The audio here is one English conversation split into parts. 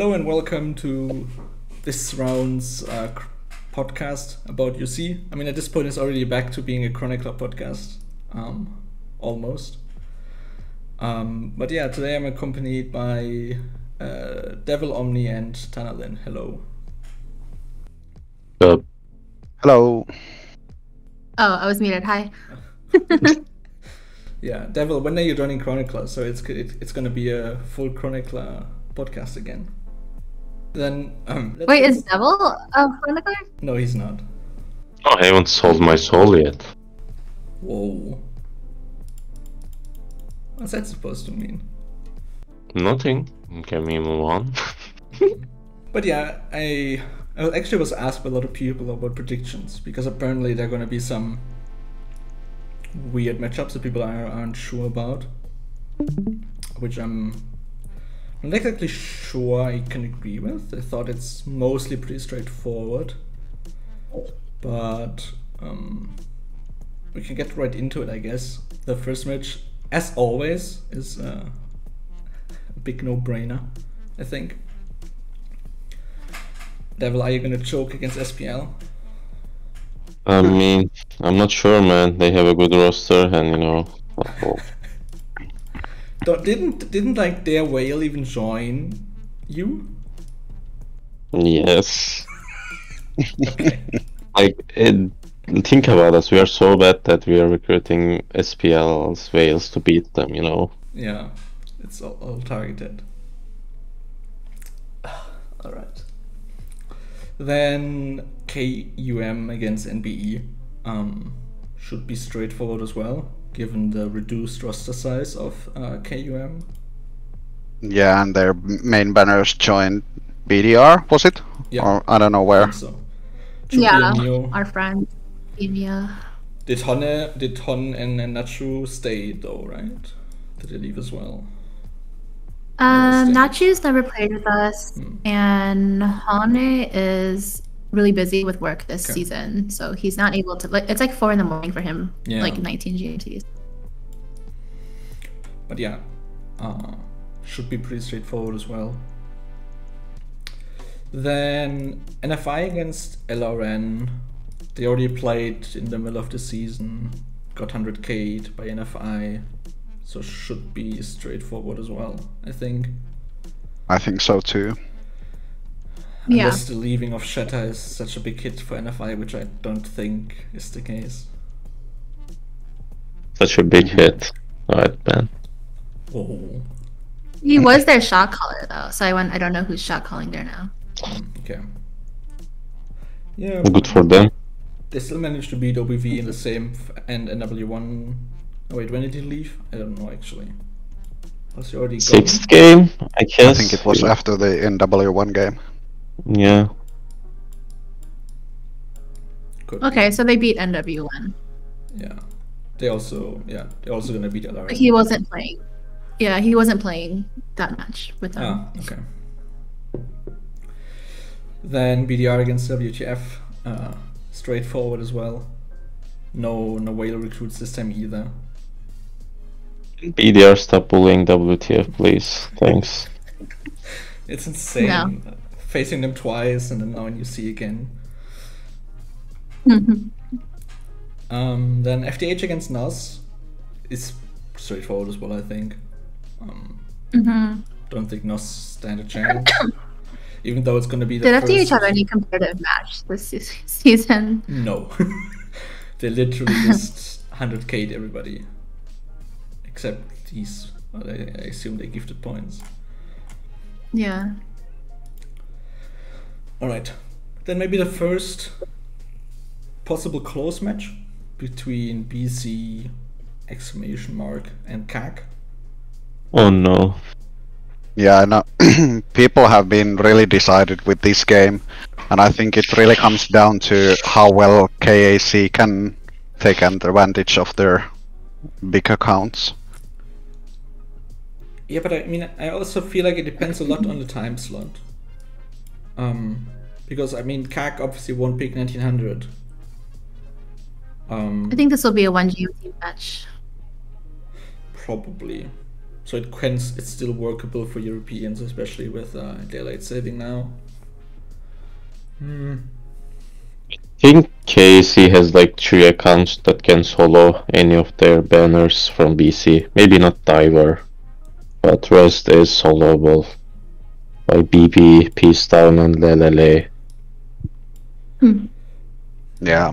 Hello and welcome to this round's uh, podcast about UC. I mean, at this point, it's already back to being a Chronicler podcast, um, almost. Um, but yeah, today I'm accompanied by uh, Devil Omni and Tanalyn. Hello. Uh, Hello. Oh, I was muted. Hi. Yeah, Devil. When are you joining Chronicler? So it's it, it's going to be a full Chronicler podcast again. Then um, Wait, is Devil a chronicler? no, he's not. Oh, I haven't sold my soul yet. Whoa. What's that supposed to mean? Nothing. Can we move on? But yeah, I I actually was asked by a lot of people about predictions because apparently there are going to be some weird matchups that people are, aren't sure about, which I'm not exactly sure I can agree with. I thought it's mostly pretty straightforward, but um, we can get right into it, I guess. The first match, as always, is uh, a big no-brainer, I think. Devil, are you gonna choke against SPL? I mean, I'm not sure, man. They have a good roster, and you know. Didn't didn't like their whale even join you? yes. Okay. Like, it, think about us. We are so bad that we are recruiting SPL's whales to beat them. You know. yeah, it's all, all targeted. all right. Then KUM against NBE um, should be straightforward as well, given the reduced roster size of uh, KUM. Yeah, and their main banners joined BDR, was it? Yeah. Or I don't know where. so. Should Yeah, a our friend. Yeah. Did Hone did Hon and, and Nacho stay though, right? Did they leave as well? Um, Understand. Nachu's never played with us, Hmm. and Hane is really busy with work this Okay. season, so he's not able to. Like, it's like four in the morning for him, Yeah. like 19 GMTs. But yeah, uh, should be pretty straightforward as well. Then NFI against LRN. They already played in the middle of the season, got 100k by NFI, so should be straightforward as well. I think. I think so too. Yeah. Unless the leaving of Shatter is such a big hit for NFI, which I don't think is the case. Such a big hit. Alright, man. Oh, He was their shot caller though, so I went. I don't know who's shot calling there now. okay. Yeah, Good for them. They still managed to beat OBV in the same f- and NW1. Oh wait, when did he leave? I don't know actually. Was he already gone? Sixth game, I guess. I think it was after the NW1 game. Yeah. Could Okay, so they beat NW1. Yeah. They also yeah they're also gonna beat LR. But he wasn't playing. Yeah, he wasn't playing that much with them. Ah okay. Then BDR against WTF, uh, straightforward as well. No no whale recruits this time either. BDR, stop bullying WTF, please. Thanks. It's insane. No. Facing them twice and then now you see again. Um, then FDH against NAS is straightforward as well, I think. Um, hmm don't think NAS stand a chance. Even though it's going to be the Did FDH first... have any competitive match this season? No. they literally just 100k'd everybody. Except these. I assume they gifted points. Yeah. Alright. Then maybe the first possible close match between BC exclamation mark and CAC. Oh no. Yeah, I know. People have been really decided with this game, and I think it really comes down to how well KAC can take advantage of their big accounts. Yeah, but I mean, I also feel like it depends a lot on the time slot. Um, because I mean, CAC obviously won't pick 1900. Um, I think this will be a one GMT match. probably. so it can it's still workable for Europeans, especially with uh, daylight saving now. Hmm. I think KAC has like three accounts that can solo any of their banners from BC. Maybe not Diver, but rest is soloable by BB, Peace Town, and LLA. Yeah.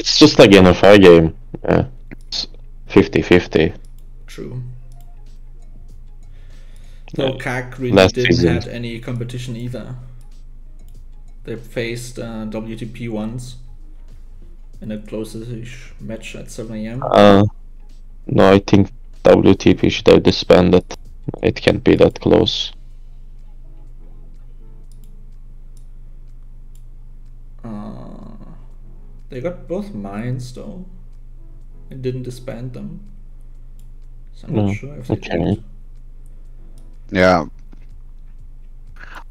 It's just like NFI game. Yeah. It's 50-50. True. No, Yeah. CAC really Last didn't season. had any competition either. They faced uh, WTP once in a closest match at 7 a.m. Uh, no, I think WTP should have disbanded. It can't be that close. They got both mines though. and didn't disband them. So I'm not hmm. sure if they okay. did. Yeah.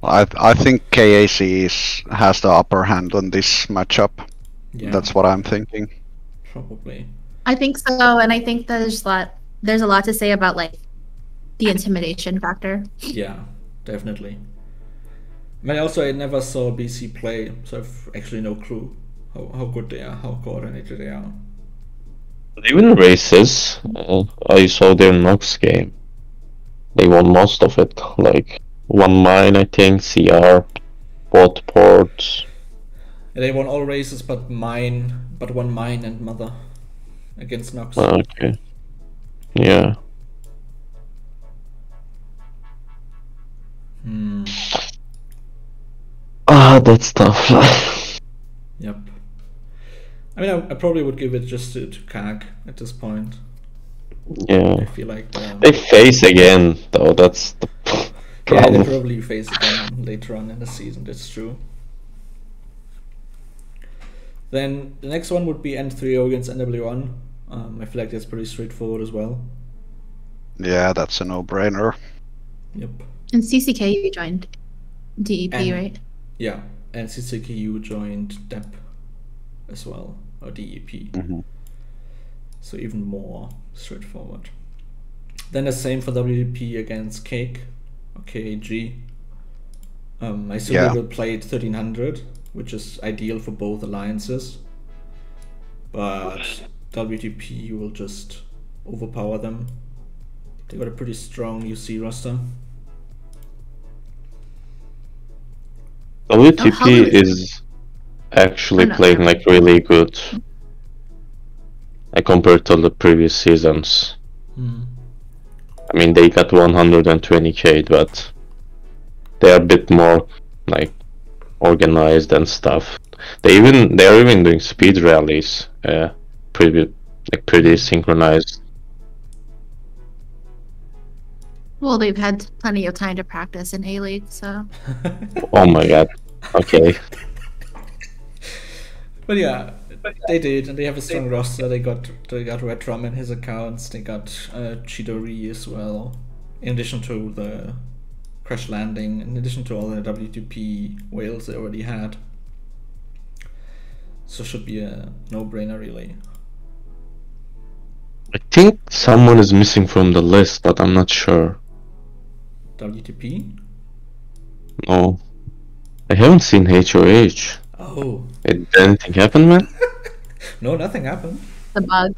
I I think KAC is, has the upper hand on this matchup. Yeah, That's what I'm thinking. probably. I think so, and I think there's a lot. There's a lot to say about like the intimidation factor. Yeah, definitely. I mean, also I never saw BC play, so I've actually no clue how, how good they are, how coordinated they are. Even races, uh, I saw their Nox game. They won most of it, like one mine, I think, CR, both ports. Yeah, they won all races but mine, but one mine and mother against Nox. Ah, Okay. Yeah. Hmm. Ah, that's tough. Yep. I mean, I, I probably would give it just to, to CAG at this point. Yeah. I feel like um, They face again, though, that's the yeah, they probably face again later on in the season. That's true. Then the next one would be N3O against NW1. Um, I feel like that's pretty straightforward as well. Yeah, that's a no-brainer. Yep. And CCK joined DEP, And- right? Yeah, and CCKU joined DEP as well, or DEP. Mhm. So even more straightforward. Then the same for WTP against Cake, or KAG. Um, I assume Yeah. they will play at 1300, which is ideal for both alliances. But WTP will just overpower them. They got a pretty strong UC roster. how WTP is- is actually no, playing like really good. I compared to the previous seasons. Hmm. I mean, they got 120k, but they are a bit more like organized and stuff. They even they are even doing speed rallies, uh, pretty like pretty synchronized. Well, they've had plenty of time to practice in A League, so Oh my god. Okay. But yeah, they did, and they have a strong roster. They got they got Redrum in his accounts. They got uh, Chidori as well. In addition to the crash landing, in addition to all the WTP whales they already had. So should be a no-brainer really. I think someone is missing from the list, but I'm not sure. WTP. No. I haven't seen HOH. Oh Did anything happen, man? no, nothing happened. the bug.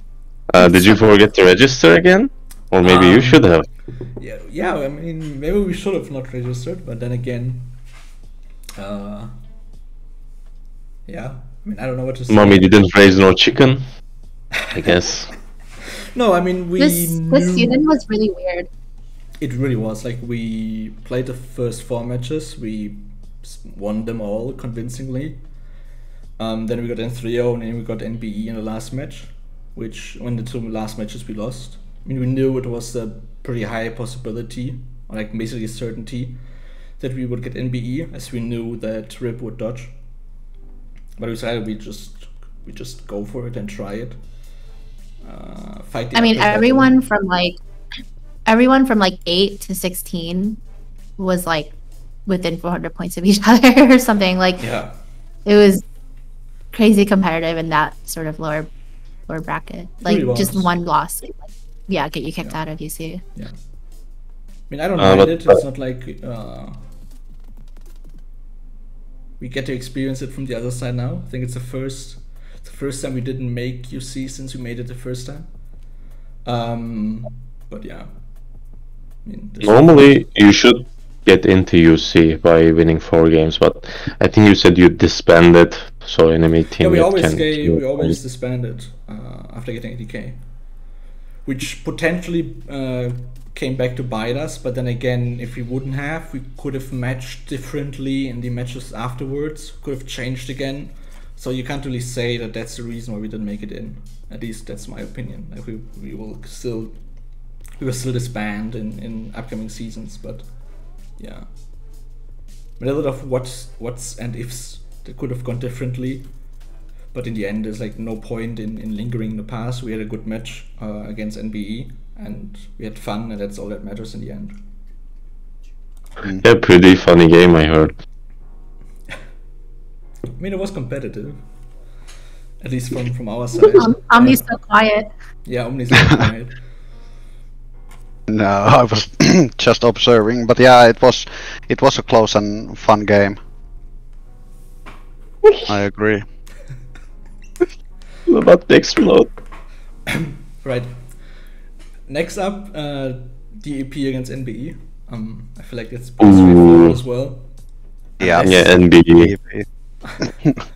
Uh, did you forget to register again? Or maybe you Um, should have. Yeah, yeah. I mean, maybe we should have not registered, but then again, uh, yeah. I mean, I don't know what to say. Mommy didn't raise no chicken. I guess. No, I mean we This knew this season was really weird. it really was like we played the first four matches, we won them all convincingly. Um, then we got N3O and then we got NBE in the last match, which when the two last matches we lost. I mean, we knew it was a pretty high possibility, or like basically a certainty, that we would get NBE, as we knew that Rip would dodge. But we decided we just we just go for it and try it. Uh, fight. The I mean, uphill battle. everyone from like everyone from like eight to sixteen was like within 400 points of each other or something. Like Yeah. it was crazy competitive in that sort of lower lower bracket. Like just one loss. yeah get you kicked Yeah. out of UC. Yeah. I mean, I don't Uh, mind but- it. It's not like uh, we get to experience it from the other side now. I think it's the first, it's the first time we didn't make UC since we made it the first time. Um, but yeah. I mean, this- Normally, you should get into UC by winning four games, but I think you said you disbanded, so enemy team. Yeah, team we always gave, we always disbanded uh, after getting 80k, which potentially uh, came back to bite us. But then again, if we wouldn't have, we could have matched differently in the matches afterwards. Could have changed again. So you can't really say that that's the reason why we didn't make it in. At least that's my opinion. Like we, we will still we will still disband in, in upcoming seasons, but yeah. A lot of what's what's and ifs that could have gone differently. But in the end, there's like no point in, in lingering in the past. We had a good match uh, against NBE and we had fun, and that's all that matters in the end. Yeah, pretty funny game, I heard. I mean, it was competitive, at least from from our side. Um, Omni's so quiet. Yeah, Omni's right. No, I was just observing, but yeah, it was it was a close and fun game. I agree. I'm about to explode. Right. Next up, uh, DEP against NBE. Um, I feel like that's pretty straightforward as well. Yeah. Yeah, NBE.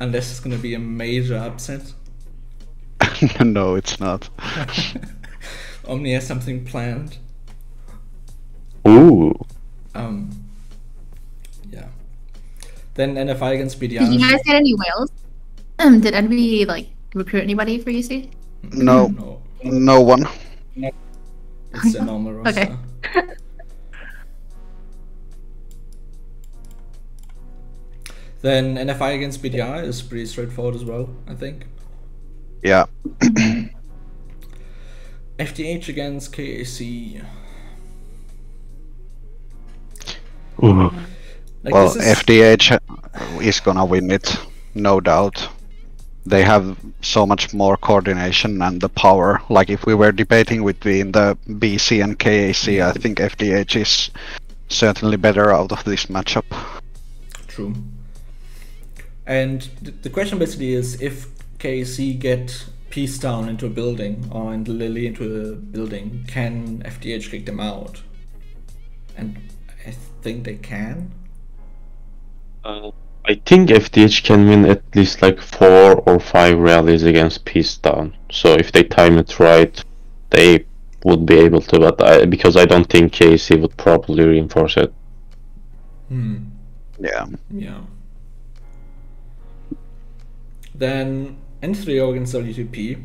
Unless it's gonna be a major upset. no, it's not. Omni has something planned. Ooh. Um, yeah. Then NFI against BDI. Did you guys get any whales? Um, did anybody like recruit anybody for UC? No, No, no one. it's a normal roster. Okay. Then NFI against BDI is pretty straightforward as well, I think. Yeah. FDH against KAC. Ooh. Like well, is, FDH is gonna win it, no doubt. They have so much more coordination and the power. Like if we were debating between the BC and KAC, I think FDH is certainly better out of this matchup. True. And th- the question basically is if KAC get Peace Town into a building or and Lily into a building, can FDH kick them out? And I think they can. Uh, I think FDH can win at least like four or five rallies against Peace Town. So if they time it right, they would be able to. But I, because I don't think KC would probably reinforce it. Hmm. Yeah. Yeah. Then N3O against WTP.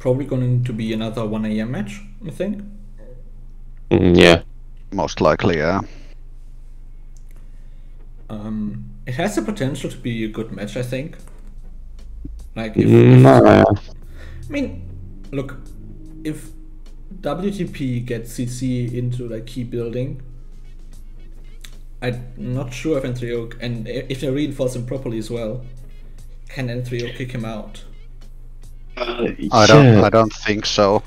Probably going to be another 1am match, I think. Mm, yeah. Most likely, yeah. Um, it has the potential to be a good match, I think. Like, if, Mm, if I mean, look, if WTP gets CC into like key building, I'm not sure if N3O and if they reinforce him properly as well, can N3O kick him out? I don't I don't think so.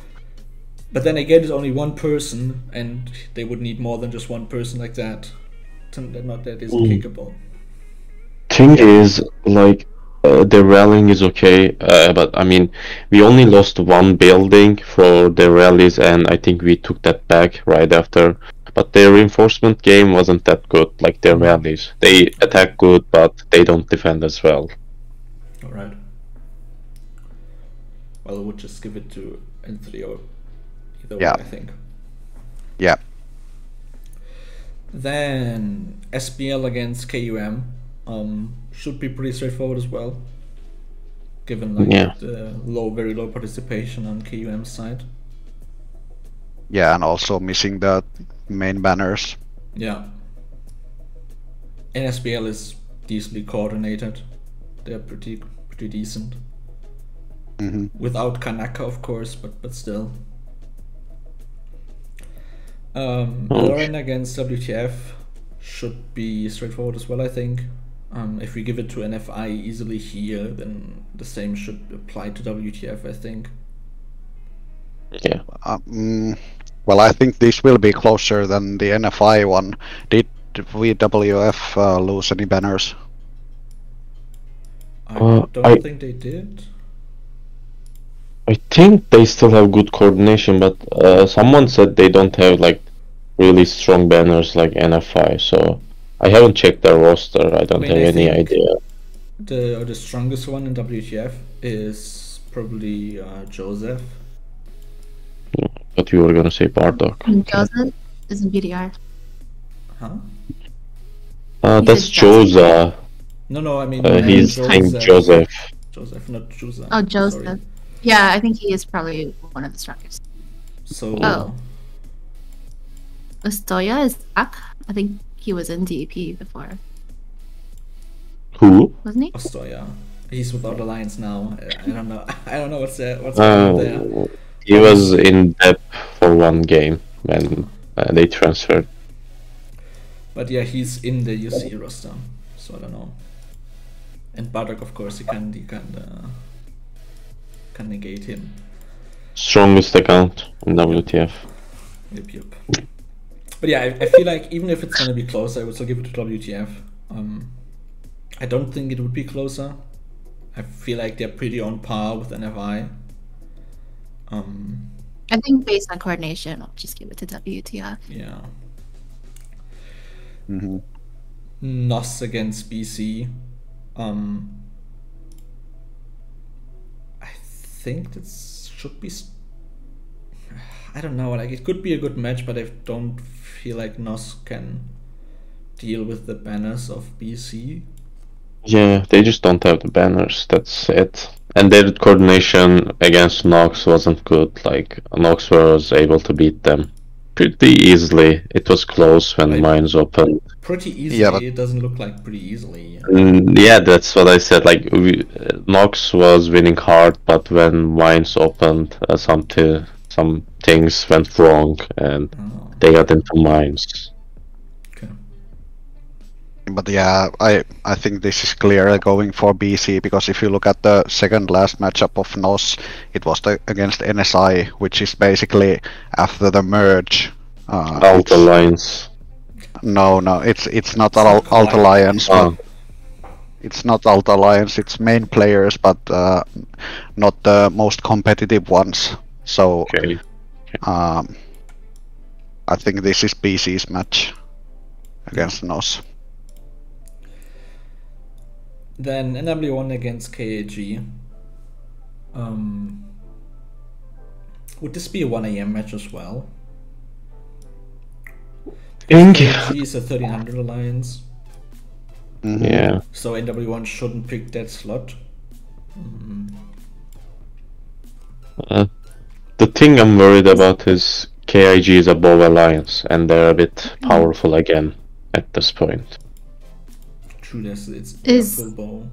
But then again, it's only one person, and they would need more than just one person like that. To, that not that is Mm. kickable. thing is like uh, the rallying is okay uh, but i mean we only lost one building for the rallies and i think we took that back right after but their reinforcement game wasn't that good like their rallies they attack good but they don't defend as well All right. Well, I would just give it to N3O. Either Yeah. way, I think. Yeah. Then SBL against KUM um, should be pretty straightforward as well, given like Yeah. the low, very low participation on KUM's side. Yeah, and also missing the main banners. Yeah. And SBL is decently coordinated. They're pretty pretty decent. hmm Without Kanaka, of course, but but still. Um, Oh. Lauren against WTF should be straightforward as well, I think. Um, if we give it to NFI easily here, then the same should apply to WTF, I think. Yeah. Um, well, I think this will be closer than the NFI one. Did VWF uh, lose any banners? I Uh, don't I- think they did. I think they still have good coordination, but uh, someone said they don't have like really strong banners like NFI. So I haven't checked their roster. I don't mean, have I any idea. The the strongest one in WTF is probably uh, Joseph. But you were gonna say Bardock. And Joseph is in BDR. Huh? Uh, that's said Joseph. Joza. No, no. I mean Uh, uh, he's saying Joseph. Joseph, not Joseph. Oh, Sorry. Joseph. Yeah, I think he is probably one of the strongest. So Oh. Ostoya is back. I think he was in DEP before, Who? wasn't he? Ostoya. He's without alliance now. I I don't know. I don't know what's there. What's going on there. Uh, he was in depth for one game when uh, they transferred. But yeah, he's in the UC roster, so I don't know. And Bardock, of course, you can you can uh, can negate him. Strongest account in WTF. Yep, yep. But yeah, I, I feel like even if it's gonna be closer, I would still give it to WTF. Um, I don't think it would be closer. I feel like they're pretty on par with NFI. Um, I think based on coordination, I'll just give it to WTF. yeah. hmm NOS against BC. Um, I think that should be. I don't know. Like it could be a good match, but I don't feel like NOS can deal with the banners of BC. Yeah, they just don't have the banners. That's it. And their coordination against Nox wasn't good. Like Nox was able to beat them pretty easily. It was close when Right. mines opened. Pretty easily. Yeah, but- It doesn't look like pretty easily. Mm, yeah, that's what I said. Like we, uh, Nox was winning hard, but when mines opened, uh, some t- some things went wrong, and Oh, they got into mines. But yeah, I I think this is clear going for BC because if you look at the second last matchup of NOS, it was the, against NSI, which is basically after the merge. Uh, Alt Alliance. No, no, it's it's not It's Alt, Alt Alliance, Oh, but it's not Alt Alliance. It's main players, but uh, not the most competitive ones. So okay. um, I think this is BC's match against NOS. Then NW1 against KAG. Um, would this be a 1 a.m. match as well? Think. KAG is a 1300 alliance, Mhm. Yeah. so NW1 shouldn't pick that slot. Mm, Uh, the thing I'm worried about is KIG is above Alliance, and they're a bit powerful again at this point. True, this it's Is- full bow.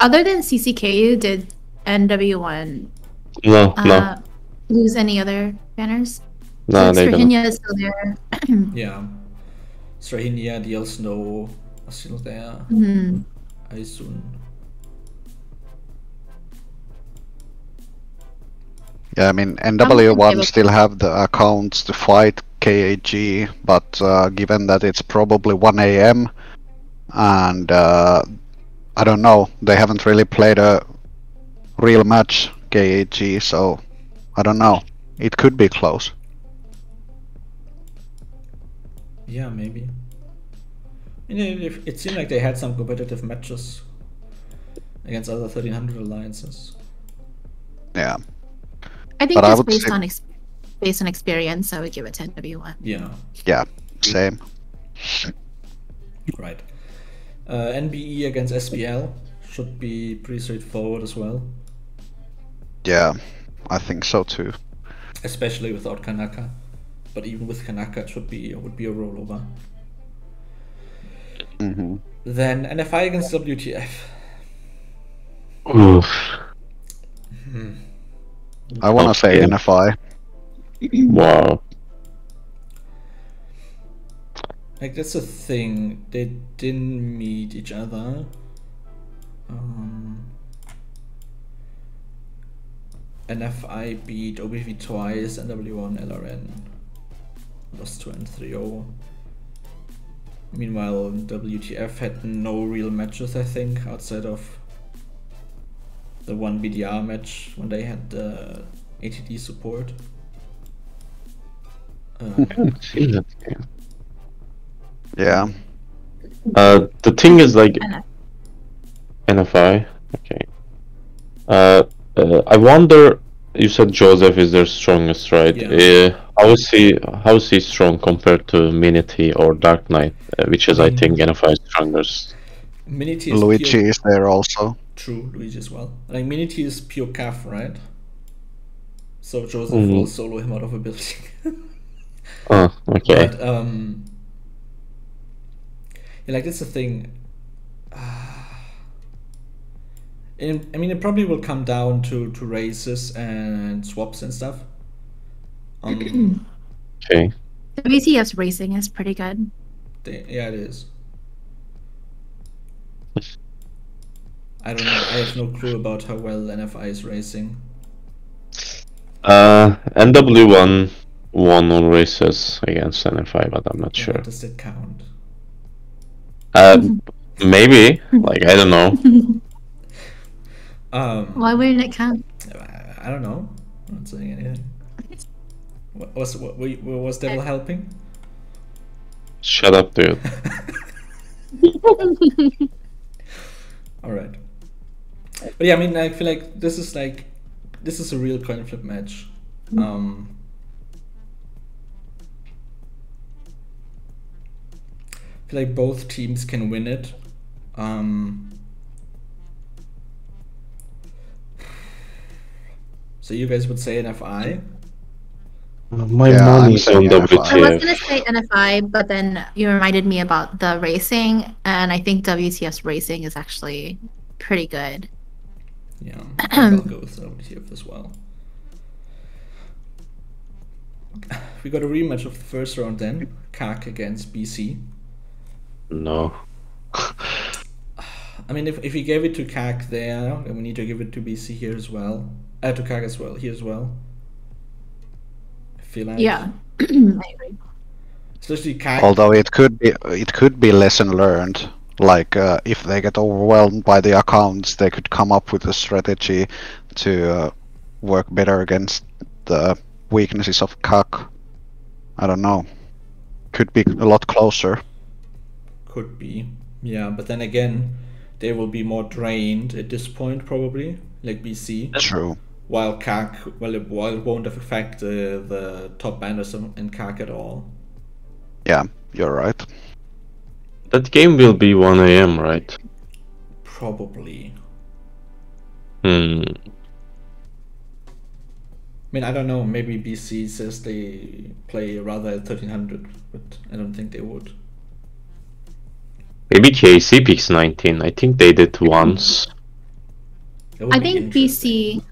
Other than CCKU, did NW1 No, uh, no, lose any other banners? no, Since they don't. Is still there. Yeah, Strahinia, DL Snow are still there. hmm Aisun. Yeah, I mean NW1 still have the accounts to fight KAG, but uh, given that it's probably 1 a.m. and uh, I don't know, they haven't really played a real match KAG, so I don't know. It could be close. Yeah, maybe. You know, it seemed like they had some competitive matches against other 1300 alliances. Yeah. I think But just would based say- on ex- based on experience, I would give it to NW1. Yeah, Yeah, same. right. Uh, NBE against SPL should be pretty straightforward as well, Yeah, I think so too. especially without Kanaka. But even with Kanaka, it should be would be a rollover. hmm Then NFI against WTF. Oof. I want to say NFI. Wow. Like that's the thing. They didn't meet each other. Um, NFI beat OBV twice, NW1 LRN lost 2 and 3 0. Meanwhile, WTF had no real matches, I think, outside of the one BDR match when they had the ATD support. Uh, Yeah. Uh, the thing is like NF. NFI. Okay. Uh, uh, I wonder. You said Joseph is their strongest, right? Yeah. Uh, how is he? How is he strong compared to Minity or Dark Knight, uh, which is I think NFI's strongest? Minity is Luigi pure, is there also. true, Luigi as well. Like Minity is pure cav, right? So Joseph Mhm. will solo him out of a building. Oh, okay. But um, yeah, like that's the thing. In, I mean, it probably will come down to to races and swaps and stuff. Um, Okay. WTF's racing is pretty good. they, yeah, it is. I don't know. I have no clue about how well NFI is racing. Uh, NW1 won all races against NFI, but I'm not Yeah, sure. Does that count? Uh, maybe. Like I don't know. Um, Why wouldn't it count? I, I don't know. I'm not saying anything. What, was what, were was Devil helping? Shut up, dude. All right. But yeah, I mean, I feel like this is like this is a real coin flip match. Um, I feel like both teams can win it. Um, so you guys would say NFI? My Yeah, I'm money's on saying NFI. I was gonna say NFI, but then you reminded me about the racing, and I think WTF's racing is actually pretty good. Yeah, I think I'll go with WTF as well. We got a rematch of the first round then. CAC against BC. No. I mean, if, if we gave it to CAC there, then we need to give it to BC here as well. Uh, to CAC as well, here as well. I feel like. Yeah, I agree. Especially CAC. Although it could be it could be lesson learned. Like uh, if they get overwhelmed by the accounts, they could come up with a strategy to uh, work better against the weaknesses of CAC. I don't know. Could be a lot closer. Could be. Yeah, but then again, they will be more drained at this point, probably, like BC. True. While CAC, well, it, while it won't affect uh, the top banners in in CAC at all. Yeah, you're right. That game will be 1 a.m., right? Probably. Hmm. I mean, I don't know. Maybe BC says they play rather at 1300, but I don't think they would. Maybe KC picks 19. I think they did once. I think. BC.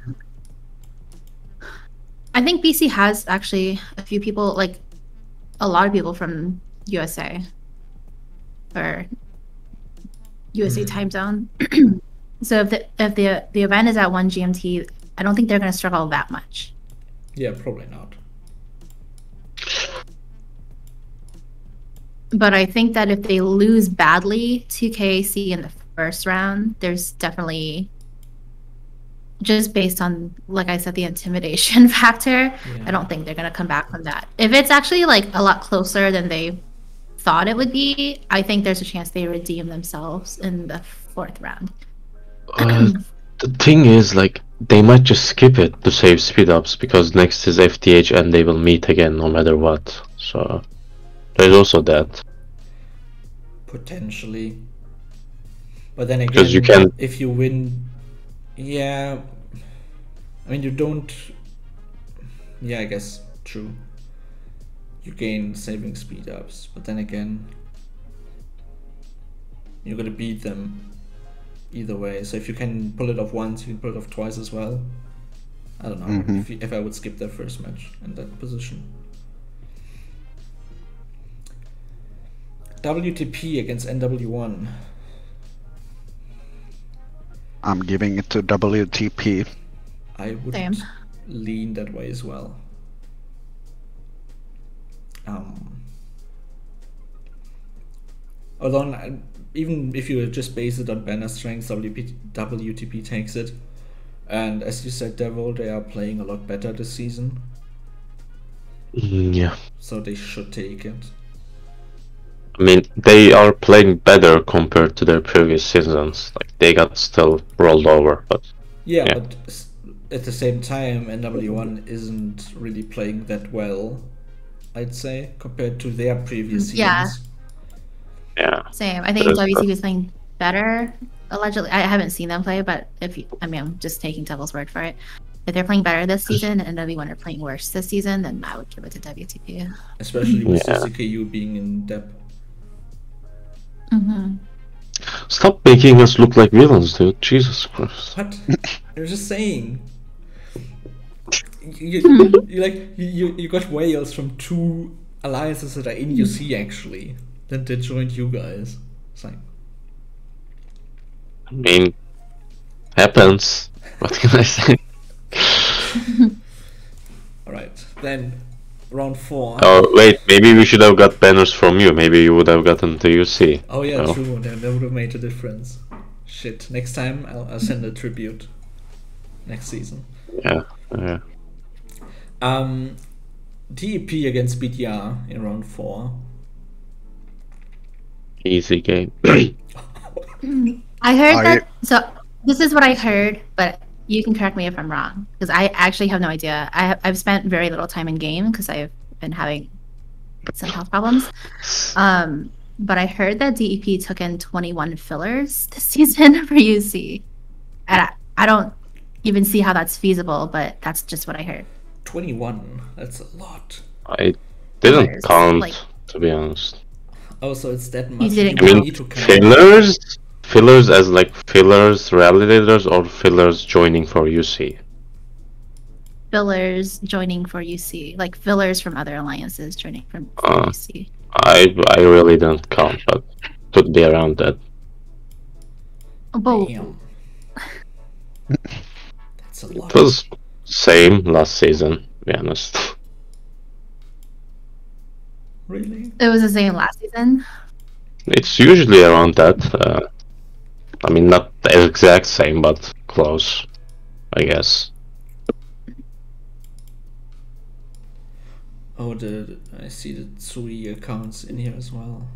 I think BC has actually a few people, like a lot of people from USA or USA Mhm. time zone. so if the if the the event is at one GMT, I don't think they're going to struggle that much. Yeah, probably not. But I think that if they lose badly to KAC in the first round, there's definitely just based on like I said the intimidation factor. Yeah. I don't think they're gonna come back from that. If it's actually like a lot closer than they thought it would be, I think there's a chance they redeem themselves in the fourth round. Uh, the thing is, like, they might just skip it to save speed ups because next is FDH and they will meet again no matter what. So, there's also that. Potentially. But then again, Because you can- if you win, yeah. I mean, you don't. Yeah, I guess true. You gain saving speed ups, but then again, you're gonna beat them either way. So if you can pull it off once, you can pull it off twice as well. I don't know Mhm. if, you, if I would skip their first match in that position. WTP against NW1. I'm giving it to WTP. I would Same. lean that way as well. Um, although even if you just base it on banner strength, WP, WTP takes it. And as you said, Devil, they are playing a lot better this season, Mm, Yeah. so they should take it. I mean, they are playing better compared to their previous seasons. Like they got still rolled over, but Yeah, Yeah. but at the same time, NW1 isn't really playing that well, I'd say, compared to their previous seasons. Yeah. yeah. Same. I think But- was playing better. Allegedly, I haven't seen them play, but if you, I mean, I'm just taking Devil's word for it. If they're playing better this season and NW1 are playing worse this season, then I would give it to WTP. Especially with Yeah. CCKU being in depth. Mm-hmm. Stop making us look like villains, dude. Jesus Christ. What? You're just saying. You, you, you like you, you got whales from two alliances that are in UC actually. Then they joined you guys. It's like I mean, happens. What can I say? alright. Then round four. Oh wait, maybe we should have got banners from you. Maybe you would have gotten the UC. Oh yeah, No. true. That, that would have made a difference. Shit. Next time I'll, I'll send a tribute. Next season. Yeah, yeah. Um, DEP against BDR in round four. Easy game. I heard Are that. So this is what I heard, but you can correct me if I'm wrong because I actually have no idea. I have, I've spent very little time in game because I've been having some health problems. Um, but I heard that DEP took in 21 fillers this season for UC, and I, I don't even see how that's feasible, but that's just what I heard. 21. That's a lot. I didn't Fillers, count, like- to be honest. Oh, so it's that much. didn't I you mean, need to count. fillers, fillers as like fillers, rally leaders, or fillers joining for UC. Fillers joining for UC, like fillers from other alliances joining from for Uh. UC. I I really don't count, but could be around that. Oh, Damn. That's a lot. It was same last season, to be honest. Really? it was the same last season. It's usually around that. Uh, I mean, not the exact same, but close, I guess. Oh, the I see the Tsui accounts in here as well.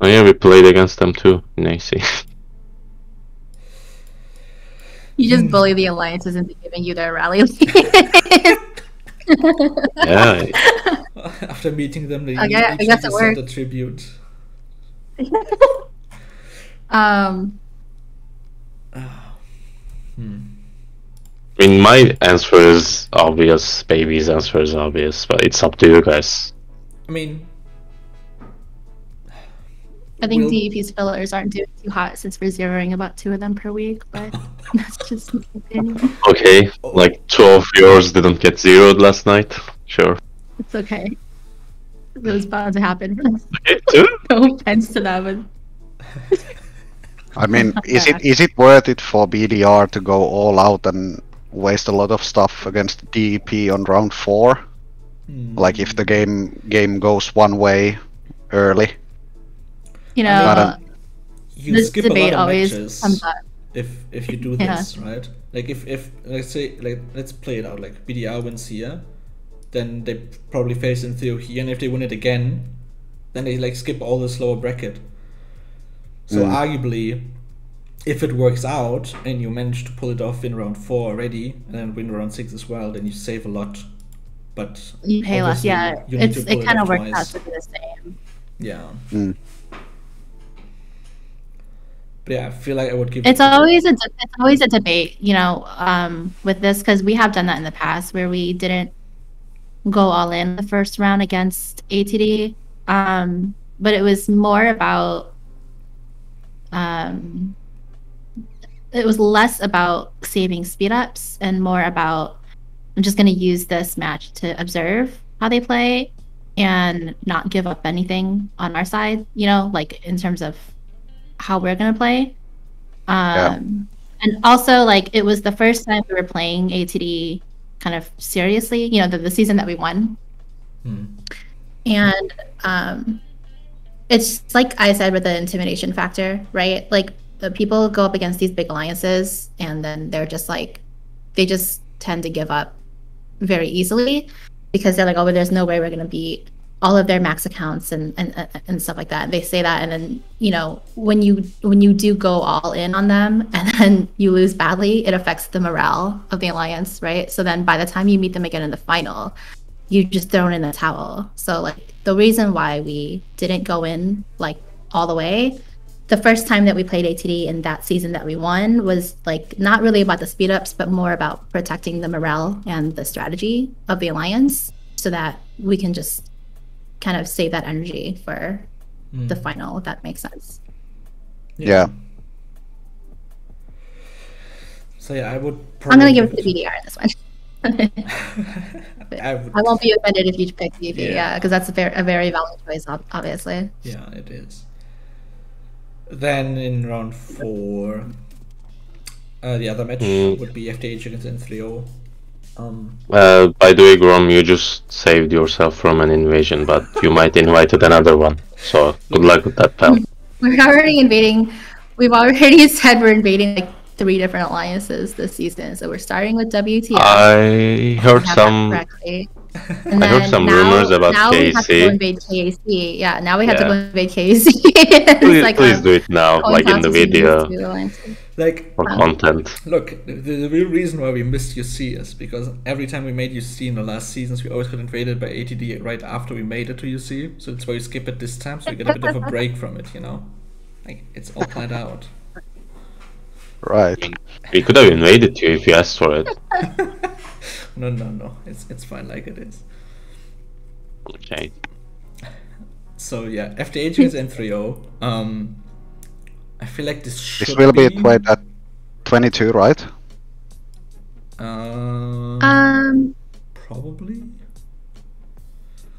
Oh yeah, we played against them too in AC. You just hmm. bully the alliances into giving you their rally. yeah, After meeting them, they I guess- I guess it need to send a worked. tribute. Um, Hmm. I mean, my answer is obvious. Baby's answer is obvious, but it's up to you guys. I mean, I think Will- DEP's fillers aren't doing too hot since we're zeroing about two of them per week, but that's just my opinion. Okay, like two of yours didn't get zeroed last night. Sure. It's okay. It was bound to happen. Okay, two. no offense to that, But I mean, is it is it worth it for BDR to go all out and waste a lot of stuff against DEP on round four? hmm. Like if the game game goes one way early. you know, don't- you this skip a debate lot of always matches comes up. if if you do Yeah. this, right? Like if if let's say like let's play it out. Like BDR wins here, then they probably face N3O here, and if they win it again, then they like skip all the slower bracket. So Mm. arguably, if it works out and you manage to pull it off in round four already, and then win round six as well, then you save a lot. But You pay less. Yeah, you it's to it kind off of works out to be the same. Yeah. Mm. But yeah, I feel like I would give. It's always a de- it's always a debate, you know, um, with this because we have done that in the past where we didn't go all in the first round against ATD, um, but it was more about um, it was less about saving speed ups and more about I'm just going to use this match to observe how they play and not give up anything on our side, you know, like in terms of how we're going to play. Um, and also like it was the first time we were playing ATD kind of seriously. You know, the, the season that we won, Hmm. and um, it's like I said with the intimidation factor, right? Like the people go up against these big alliances, and then they're just like they just tend to give up very easily because they're like, oh, but there's no way we're gonna beat all of their max accounts and, and and stuff like that. They say that, and then you know when you when you do go all in on them, and then you lose badly, it affects the morale of the alliance, right? So then by the time you meet them again in the final, you just thrown in the towel. So like the reason why we didn't go in like all the way, the first time that we played ATD in that season that we won was like not really about the speed ups, but more about protecting the morale and the strategy of the alliance, so that we can just kind of save that energy for hmm. the final. If that makes sense. Yeah. So yeah, I would. I'm gonna give it to BDR in this one. I would. I won't be offended if you pick BB, Yeah. yeah, because that's a very, a very valid choice, obviously. Yeah, it is. Then in round four, uh, the other match Hmm. would be FDH against N3O. Um, Uh, by the way, Grom, you just saved yourself from an invasion, but you might invited another one. So good luck with that, pal. We're already invading. We've already said we're invading like three different alliances this season. So we're starting with WTF. I heard some. correctly. And I heard some now- rumors about now we have to KAC. go invade KAC. Yeah, now we have to go invade KAC. It's Please, like please a do it now, like in the toss between these video like, for um, content. look, the, the real reason why we missed UC is because every time we made UC in the last seasons, we always got invaded by ATD right after we made it to UC. So that's why we skip it this time, so we get a bit of a break from it, you know? Like, it's all planned out. Right. We could have invaded you if you asked for it. No, no, no. It's, it's fine like it is. Okay. So yeah, FDH against N3O. Um, I feel like this should This will be played at 22, right? Um. Um, probably.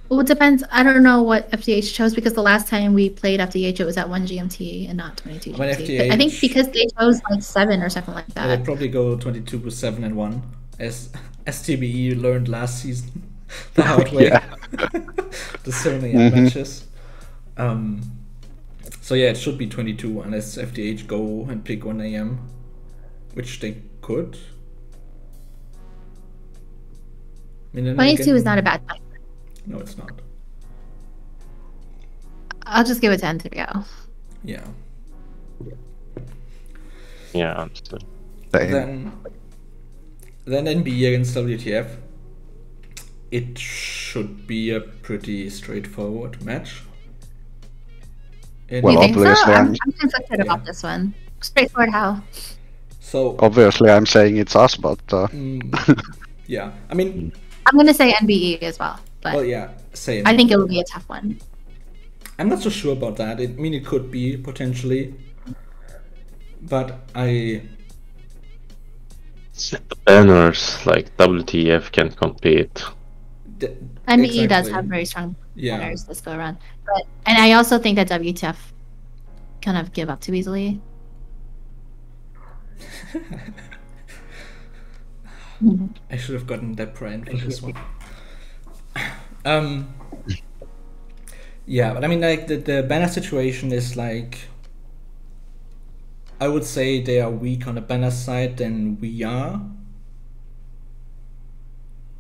Well, it depends. I don't know what FDH chose because the last time we played FDH, it was at 1 GMT and not 22 When GMT. I think because they chose like 7 or something like that. I would probably go 22 with 7 and 1, as STBE E learned last season the hard way. The 7 AM matches. Um, so yeah, it should be 22 unless FDH go and pick 1 AM, which they could. I mean, then 22 is not a bad time. No, it's not. I'll just give it to N3O. Yeah. Yeah, understood. Same. Then, then NB against WTF. It should be a pretty straightforward match. In- Well, you think so? obviously, I'm, I'm- I'm conflicted Yeah. about this one. Straightforward how? so Obviously, I'm saying it's us, but uh, mm, yeah, I mean, I'm going to say NBE as well, but well, yeah, same. I think it will be a tough one. I'm not so sure about that. I mean, it could be potentially, but I The banners like WTF can compete. d- NBE does have very strong Yeah. runners this go around. But and I also think that WTF kind of give up too easily. I should have gotten that brand for this one. Um. Yeah, but I mean, like the the banner situation is like. I would say they are weak on the banner side than we are.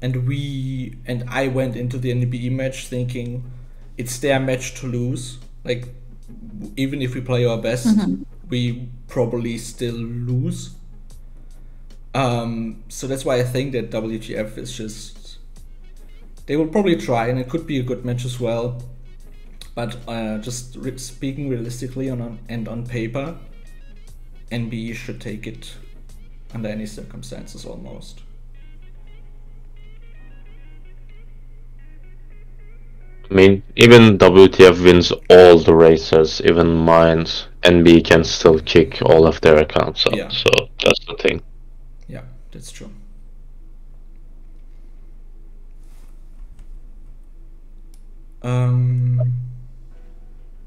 And we and I went into the NBE match thinking it's their match to lose. Like even if we play our best, we probably still lose. Um, so that's why I think that WTF is just. They will probably try, and it could be a good match as well. But uh, just re- speaking realistically on, on and on paper, NBE should take it under any circumstances almost. I mean, even WTF wins all the races, even mines, NB can still kick all of their accounts out. Yeah. So that's the thing. Yeah, that's true. Um,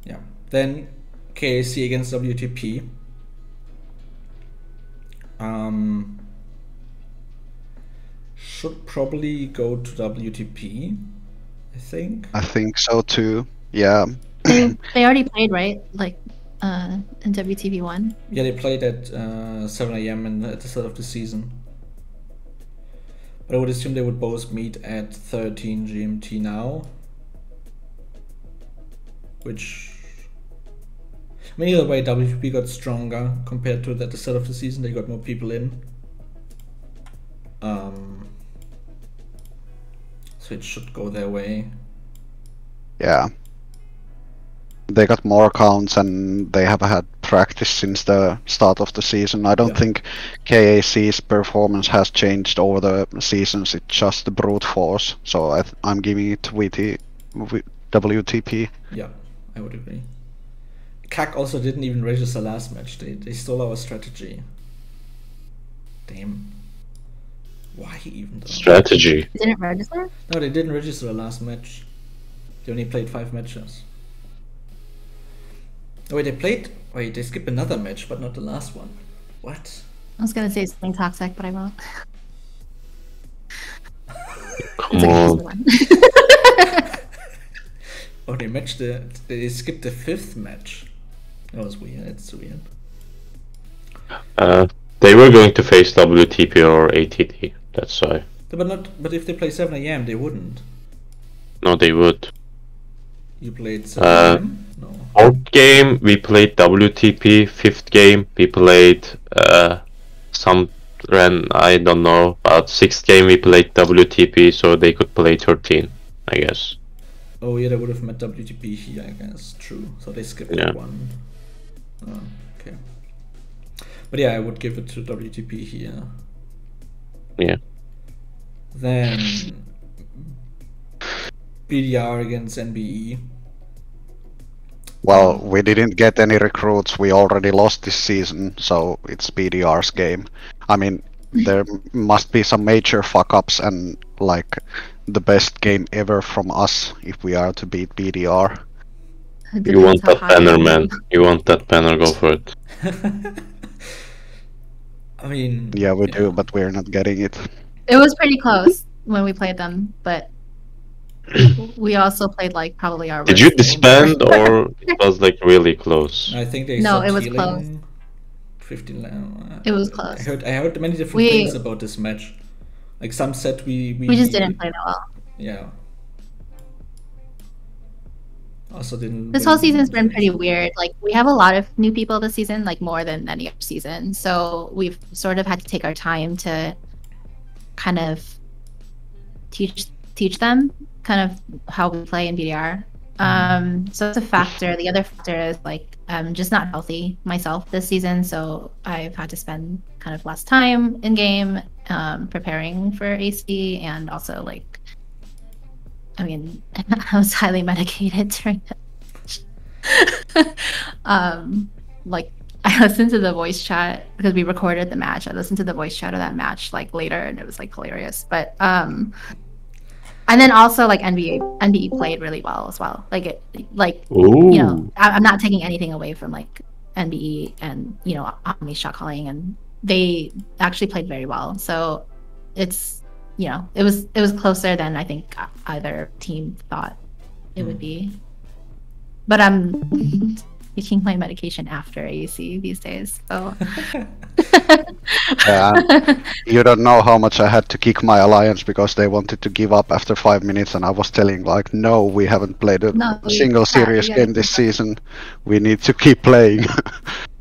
yeah. Then KAC against WTP. um, should probably go to WTP. I think. I think so too. Yeah. They, they already played, right? Like uh, in WTV one. Yeah, they played at uh, 7 a.m. in the, at the start of the season. But I would assume they would both meet at 13 GMT now. Which. I mean, either way, WTP got stronger compared to at the start of the season. They got more people in. Um, so it should go their way. Yeah. They got more accounts and they have had practice since the start of the season. I don't Yeah. think KAC's performance has changed over the seasons. It's just the brute force. So I th- I'm giving it to VT, WTP. Yeah, I would agree. KAC also didn't even register last match. They, they stole our strategy. Damn. Why even though? Strategy. Didn't register. No, they didn't register the last match. They only played five matches. Oh wait, they played. Wait, they skipped another match, but not the last one. What? I was gonna say something toxic, but I won't. Come on. Oh, they matched the. They skipped the fifth match. That was weird. It's weird. Uh, they were going to face WTP or ATD. That's why. But not. But if they play 7 a.m., they wouldn't. No, they would. You played 7 Uh, a.m. No. Fourth game we played WTP. Fifth game we played uh, some ran I don't know. But sixth game we played WTP, so they could play 13, I guess. Oh yeah, they would have met WTP here, I guess. True. So they skipped Yeah. that one. Oh, okay. But yeah, I would give it to WTP here. Yeah. Then BDR against. NBE. Well, we didn't get any recruits. We already lost this season, so it's BDR's game. I mean, there must be some major fuck ups and like the best game ever from us if we are to beat BDR. You want that banner, man. You want that banner, go for it. I mean. Yeah, we do, but we're not getting it. It was pretty close when we played them, but we also played like probably our. Did worst you game. disband or it was like really close? I think they. No, it was close. 15 la- uh, It was close. I close. heard. I heard many different We- things about this match. Like some said we. We, We just didn't play that well. Yeah. Also didn't. This whole season's been pretty weird. Like we have a lot of new people this season, like more than any other season. So we've sort of had to take our time to kind of teach teach them kind of how we play in BDR. Um, so it's a factor. The other factor is like I'm just not healthy myself this season, so I've had to spend kind of less time in game um, preparing for AC, and also like, I mean, I was highly medicated during the um, like I listened to the voice chat because we recorded the match. I listened to the voice chat of that match like later, and it was like hilarious. But um, and then also like NBA NBE played really well as well. Like it, like Ooh. you know, I, I'm not taking anything away from like NBE and you know Omni shot calling, and they actually played very well. So it's you know it was it was closer than I think either team thought it would hmm. be. But I'm taking my medication after AC these days, so. Yeah, you don't know how much I had to kick my alliance because they wanted to give up after five minutes, and I was telling like, no, we haven't played a No, single yeah, serious gotta game this season. We need to keep playing.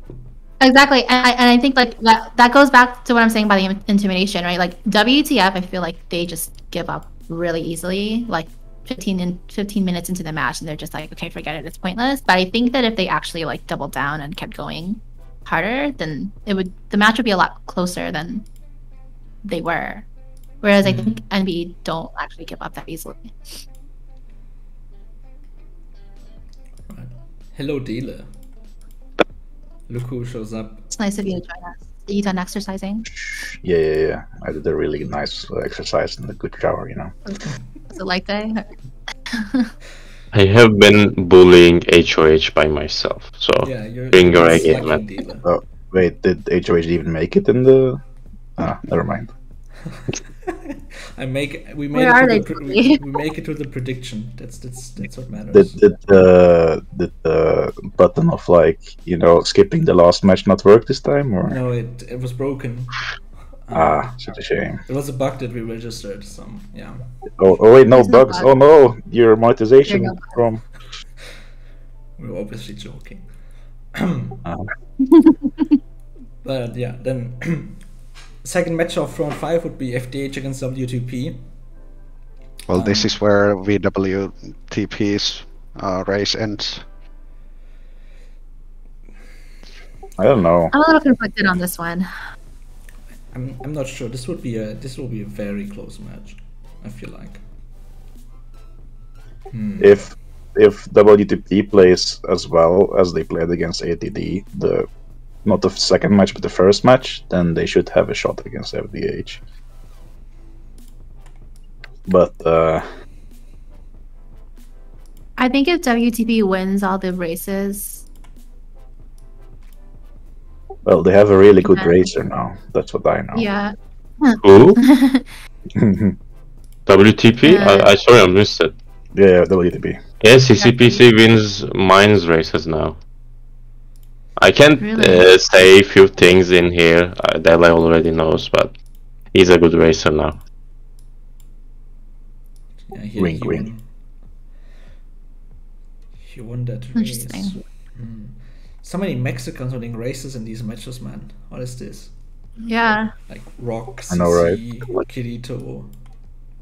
Exactly, and I, and I think like that that goes back to what I'm saying about the intimidation, right? Like WTF, I feel like they just give up really easily, like 15 in 15 minutes into the match, and they're just like, okay, forget it, it's pointless. But I think that if they actually like doubled down and kept going harder, then it would the match would be a lot closer than they were. Whereas I Mhm. think NBE don't actually give up that easily. Hello, dealer. Look who shows up. It's nice of you to join us. Are you done exercising? Yeah, yeah, yeah. I did a really nice uh, exercise and a good shower, you know. Was it light day? I have been bullying HOH by myself, so Yeah, you're Bring your you're A game, slacking man. Oh, Wait, did HOH even make it in the? Ah, never mind. I make we made Where it are to they, the we, we make it to the prediction. That's that's that's what matters. Did did the did the button of like you know skipping the last match not work this time or? No, it it was broken. Ah, such a shame. It was a bug that we registered. Some yeah. Oh, oh wait, no There's no bugs. bug. Oh no, your monetization There you from. We were obviously joking. Uh, But yeah, then second match of round five would be FDH against WTP. Well, this Um, is where VWTP's uh, race ends. I don't know. I'm a little conflicted on this one. I'm I'm not sure. This would be a this will be a very close match. I feel like. Hmm. If if WTP plays as well as they played against ATD, the not the second match but the first match, then they should have a shot against FDH. But uh, I think if WTP wins all the races, well, they have a really good Yeah. racer now. That's what I know. yeah. Who? WTP? Uh, I, I sorry I missed it. yeah, WTP. Yeah, CCPC wins mines races now. I can't Really? uh, say a few things in here uh, that I already knows, but he's a good racer now. Yeah, he, Wink, he wink. Won, he won that race. Interesting. Hmm. So many Mexicans winning races in these matches, man. What is this? Yeah. Like Rock, I know, right? CC, Kirito,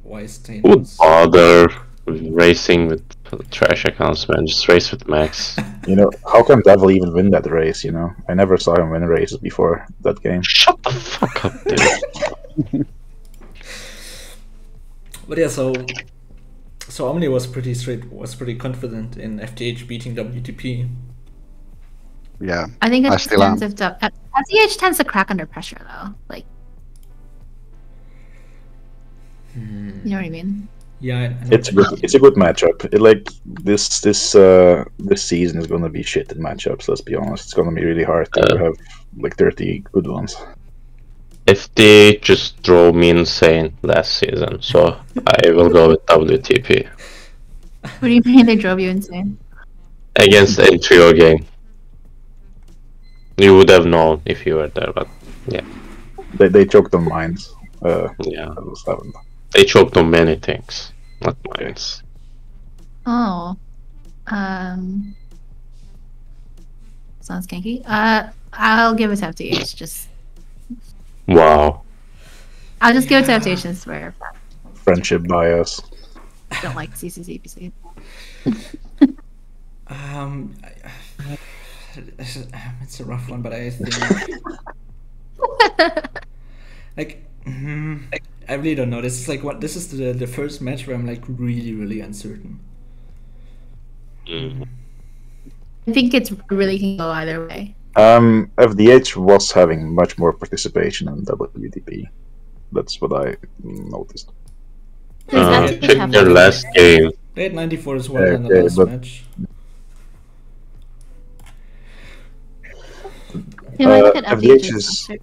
Weinstein. Would bother with racing with trash accounts, man. Just race with Max. You know, how can Devil even win that race? You know, I never saw him win races before that game. Shut the fuck up, dude. But yeah, so so Omni was pretty straight, was pretty confident in FDH beating WTP. Yeah, I think I it still depends am. if the FDH tends to crack under pressure though. Like hmm. you know what I mean? Yeah, I, I It's a good, mean. it's a good matchup. It, like this, this, uh, this season is gonna be shit in matchups. Let's be honest. It's gonna be really hard to Uh. have like thirty good ones. FD just drove me insane last season, so I will go with WTP. What do you mean they drove you insane? Against a trio game. You would have known if you were there, but yeah. They they choked on mines. Uh, yeah. that was happened. They choked on many things, not mines. Oh. Um sounds kinky. Uh I'll give it to FDH. Just Wow. I'll just give it to FDH since we're Friendship bias. I don't like CCCPC. Um, it's a rough one, but I think like mm, I really don't know. This is like what this is the the first match where I'm like really really uncertain. Mm. I think it's really can go either way. Um, FDH was having much more participation in WTP. That's what I noticed. Uh, FDH check their last game. They had 94 as well in the last but- match. Can I look Uh, at FDH FDH's is- roster?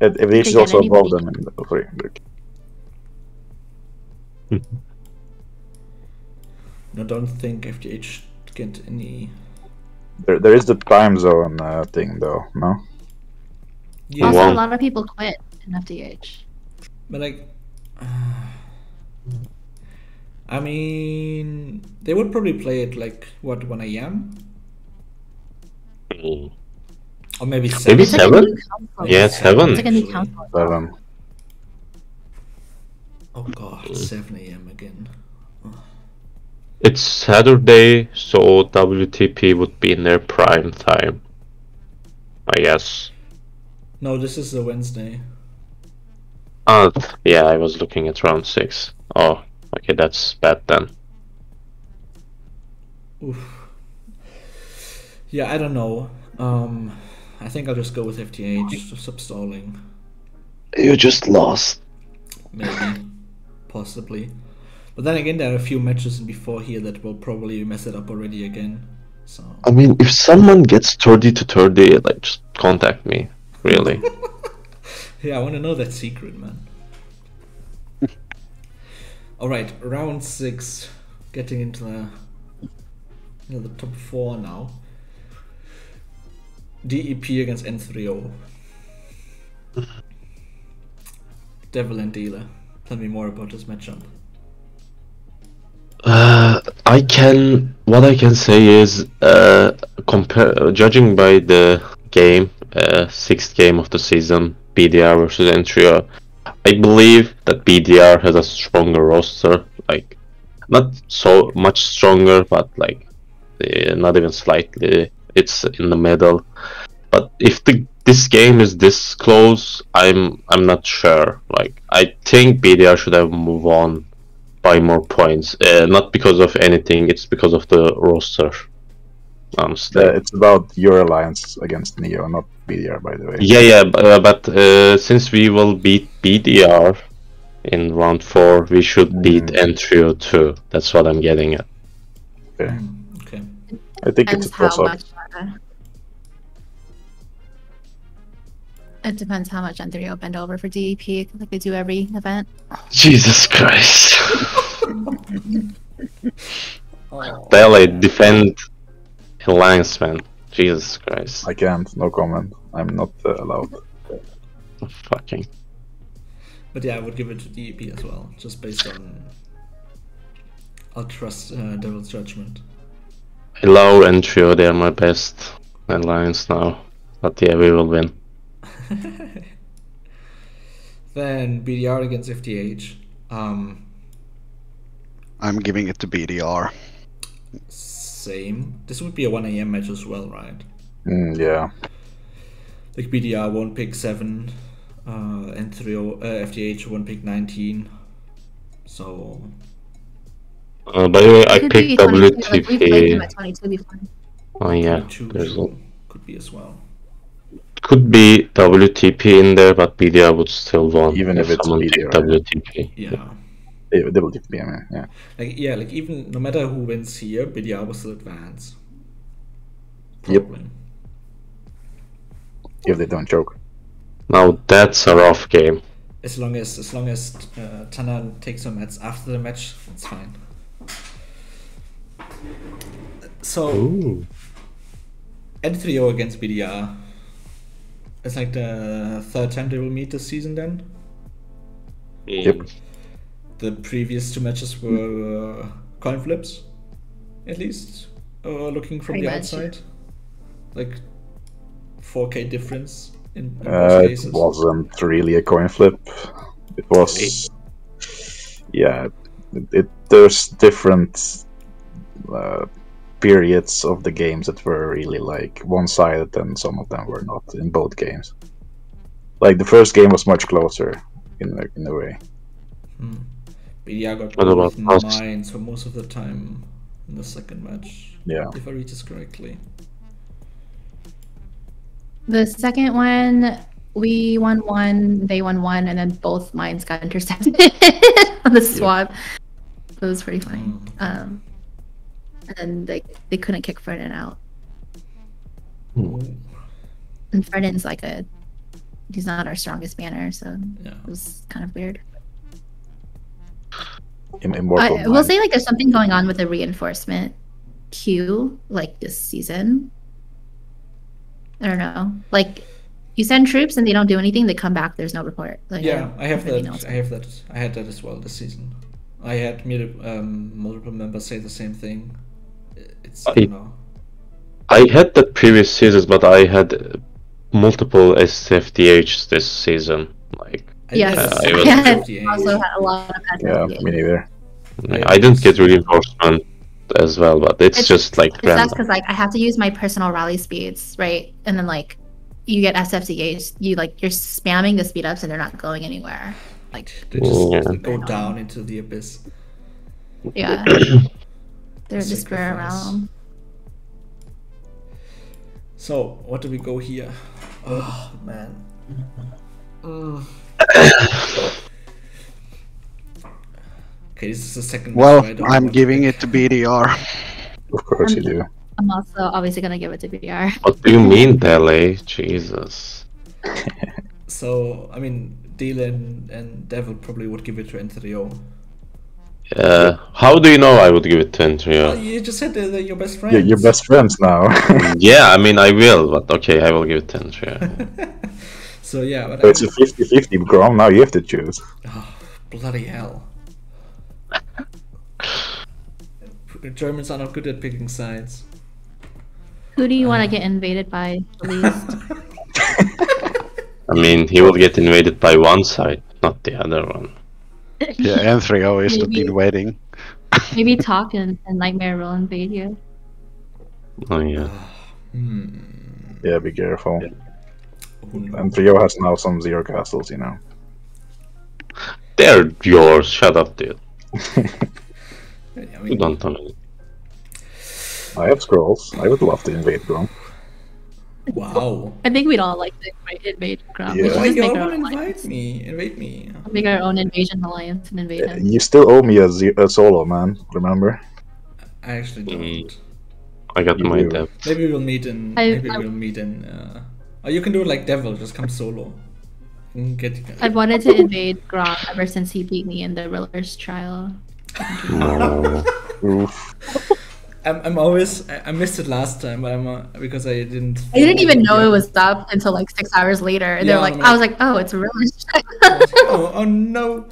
F- FDH is also get above them in the sorry, Rick. No, don't think FDH get any. There, there is the time zone uh, thing though. No. Yeah, Also, One. a lot of people quit in FDH. but like, I mean, they would probably play it like what 1 a.m. Mm. or maybe Maybe seven. It's Seven? new council. Yeah, seven. It's like a new Actually. council. Seven. Oh god, 7 a.m. again. It's Saturday, so WTP would be in their prime time. I guess. No, this is a Wednesday. Uh, yeah, I was looking at round six. Oh, okay, that's bad then. Oof. Yeah, I don't know. Um, I think I'll just go with FDH, just stop stalling. You just lost. Maybe, possibly. But then again, there are a few matches before here that will probably mess it up already again. So I mean, if someone gets 30 to 30, like, just contact me. Really. yeah, I want to know that secret, man. All right, round six, getting into the into the top four now. DEP against N3O. Devil and Dealer. Tell me more about this matchup. Uh, I can. What I can say is, uh, compare judging by the game, uh, sixth game of the season, BDR versus N3O, I believe that BDR has a stronger roster. Like, not so much stronger, but like, uh, not even slightly. It's in the middle. But if the this game is this close, I'm I'm not sure. Like, I think BDR should have moved on by more points. Uh, not because of anything, it's because of the roster. Honestly. Uh, it's about your alliance against Neo, not BDR, by the way. Yeah, yeah, but, uh, but uh, since we will beat BDR in round four, we should beat Mm. N3O too. That's what I'm getting at. Okay. Hmm, okay. I think it's Depends a how toss up. much. It depends how much N3O bend over for DEP, like they do every event. Jesus Christ. Oh, Ballet, defend Alliance, man. Jesus Christ. I can't, no comment. I'm not uh, allowed. Fucking. But yeah, I would give it to DEP as well, just based on. I'll trust uh, Devil's judgment. Hello, N3O, they are my best alliance now. But yeah, we will win. Then BDR against FDH. Um, I'm giving it to BDR. same. This would be a 1 a.m. match as well, right? Mm, yeah. Like BDR won't pick 7, uh, and 3 uh, FDH won't pick 19. So, Uh, by the way, I Could be picked 22, Like we played them WTP. at 22 before. Oh yeah, 22 there's a, could, could be as well. Could be WTP in there, but BDR would still won Even if it's someone picked BDR. WTP. Yeah. They, they will be, yeah. yeah. Like, yeah, like even no matter who wins here, BDR will still advance. Yep. If they don't choke. Now that's a rough game. As long as as long as uh, Tana takes some mats after the match, it's fine. So Ooh. N3O against BDR. It's like the third time they will meet this season. Then Yep. the previous two matches were uh, coin flips, at least. Uh, looking from Pretty the much. outside, like 4K difference in, in Uh, it wasn't really a coin flip. It was, yeah. It, it there's different uh, periods of the games that were really like one-sided, and some of them were not in both games. Like the first game was much closer in a, in a way. Hmm. BDR got What about both us? mines for most of the time in the second match, Yeah. if I read this correctly. The second one, we won one, they won one, and then both mines got intercepted on the swap. It was pretty funny. Mm. Um, and they they couldn't kick Ferdinand out. And Ferdinand's like a he's not our strongest banner, so Yeah. it was kind of weird. In Immortal. I will say like there's something going on with the reinforcement queue like this season. I don't know. Like you send troops and they don't do anything, they come back, there's no report. Like Yeah, I have that. know what's I have that. I had that as well this season. I had mul- um, multiple members say the same thing. It's I I- know. I had that previous seasons, but I had uh, multiple SFDHs this season. Like, I Yes, Uh, I was- I had also had a lot of bad Yeah, days. me neither. I didn't get reinforcement as well, but it's, It's- just like It's that's because like I have to use my personal rally speeds, right? And then like you get SFCH, you like you're spamming the speed ups and they're not going anywhere. Like They just Yeah. go down into the abyss. yeah, they're just square Sacrifice. around. So what do we go here? Oh man. Mm. okay, this is the second. Well, match, I don't I'm giving it to BDR. Of course you do. I'm also obviously gonna give it to BDR. What do you mean, Dele? Jesus. So I mean, Dylan and Devil probably would give it to N3O. Uh, how do you know I would give it to Oh, Entrio? you just said they're, they're your best friends. You're, you're best friends now. yeah, I mean I will, but okay, I will give it to N3O. so yeah, but So it's a 50-50 Grom, now you have to choose. Oh, bloody hell. Germans are not good at picking sides. Who do you want to get invaded by the least? I mean, he will get invaded by one side, not the other one. Yeah, N3O is not Maybe- been waiting. Maybe Talk and, and Nightmare will invade you. Oh yeah. Hmm. Yeah, be careful. Who knows? N3O has now some zero castles, you know. They're yours. Shut up, dude. I You don't know. me. I have scrolls. I would love to invade Grom. Wow. I think we'd all like to invade- invade Grom. Yeah. should Why y'all our, wanna invite alliance. me? Invade me. make our own invasion alliance and invade him. You still owe me a, solo, man. Remember? I actually don't. Mm. I got You my do. dev. Maybe we'll meet in. I- maybe I- we'll meet in. Uh, or you can do it like Devil. Just come solo. Get. I've wanted to invade Grom ever since he beat me in the Riller's trial. No. Oof. I'm, I'm always. I, I missed it last time, but I'm uh, because I didn't. I didn't even know it was up until like six hours later. And Yeah, they're like, I'm I was like, oh, it's really. Oh, oh no.